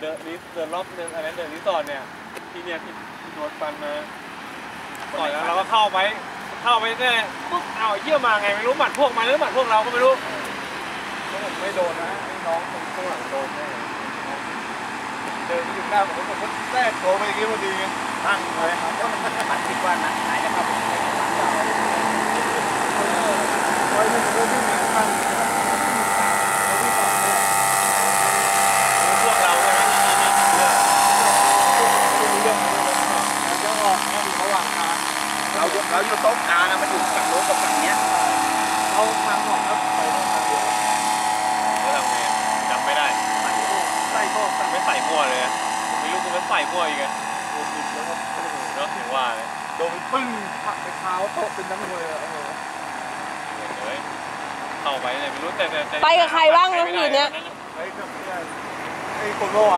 เดินลิสเดินรอบเดินอะไรเดินรีสอร์ทเนี่ยที่เนี่ยที่ที่โดนฟันมาก่อนแล้วเราก็เข้าไปเข้าไปแน่ปุ๊บเอาเยี่ยมาไงไม่รู้หมัดพวกมันหรือหมัดพวกเราก็ไม่รู้ผมไม่โดนนะไอ้น้องคนข้างหลังโดนแน่เดินอยู่หน้าผมผมก็แทรกโผล่ไปอย่างงี้พอดีไงตั้งเลยครับว่ามันปัดคิดว่านะไหนจะเข้าไปในหลังเรา ไว้มันก็วิ่งหาตั้ง พวกเราใช่ไหมที่มีเรื่อง เรื่องมันจะออกนะอยู่ระหว่างทาง เราอยู่เราอยู่โต๊ะกลางนะมันอยู่ฝั่งโน้นกับฝั่งเนี้ยเอาทางออกครับไปทางเดียวแล้วทำไงจำไม่ได้ใส่ข้อสั่งไม่ใส่มั่วเลยอะผมไม่รู้กูไม่ใส่มั่วอีกอะโดนดิบแล้วก็เนาะถึงว่าเลยโดนปึ้งผักไปเท้าโต๊ะเป็นน้ำเลยโอ้โหเฮ้ยเข้าไปเนี่ยไม่รู้แต่แต่แต่ไปกับใครบ้างเมื่อคืนเนี้ยไอ้เรื่องนี้ไอ้คนเมื่อวาน